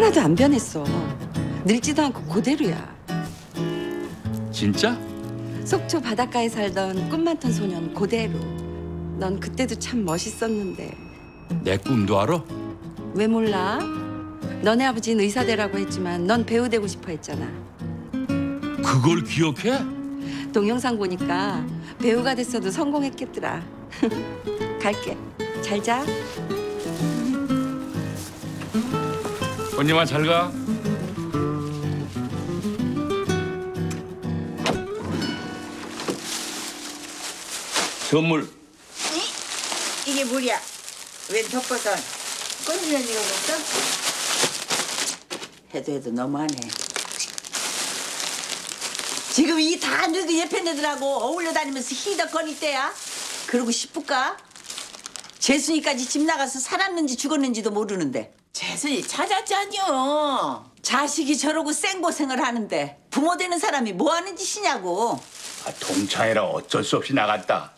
하나도 안 변했어. 늙지도 않고 그대로야. 진짜? 속초 바닷가에 살던 꿈 많던 소년 그대로. 넌 그때도 참 멋있었는데 내 꿈도 알아? 왜 몰라? 너네 아버지는 의사 되라고 했지만 넌 배우 되고 싶어 했잖아. 그걸 기억해? 동영상 보니까 배우가 됐어도 성공했겠더라. 갈게. 잘 자. 언니만 잘 가. 선물 이게 뭐야? 웬 덮버섯? 꺼지는 이거 없어? 해도 해도 너무하네. 지금 이 다 늙은 예쁜 애들하고 어울려 다니면서 희덕거릴 때야? 그러고 싶을까? 재순이까지 집 나가서 살았는지 죽었는지도 모르는데 재순이 찾았잖요. 자식이 저러고 생고생을 하는데 부모 되는 사람이 뭐 하는 짓이냐고 아, 동창이라 어쩔 수 없이 나갔다.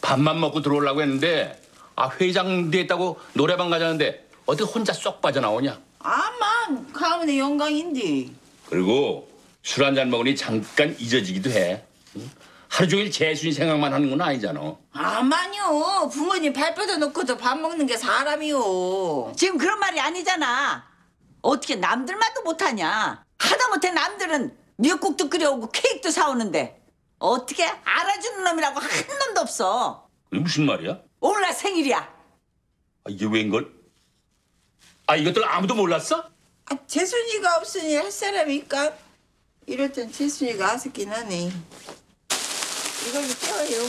밥만 먹고 들어오려고 했는데 아 회장 됐다고 노래방 가자는데 어떻게 혼자 쏙 빠져나오냐? 아만 가문의 영광인데. 그리고 술 한 잔 먹으니 잠깐 잊어지기도 해. 응? 하루 종일 재순이 생각만 하는 건 아니잖아. 아만요. 부모님 발뼈도 놓고도 밥 먹는 게 사람이요. 지금 그런 말이 아니잖아. 어떻게 남들만도 못하냐? 하다못해 남들은 미역국도 끓여오고 케이크도 사오는데 어떻게 알아주는 놈이라고 한 놈도 없어. 이게 무슨 말이야? 오늘날 생일이야. 아, 이게 웬걸? 아 이것들 아무도 몰랐어? 아, 재순이가 없으니 할 사람이 있까? 이럴 땐 재순이가 아쉽긴 하네. You're going to kill you.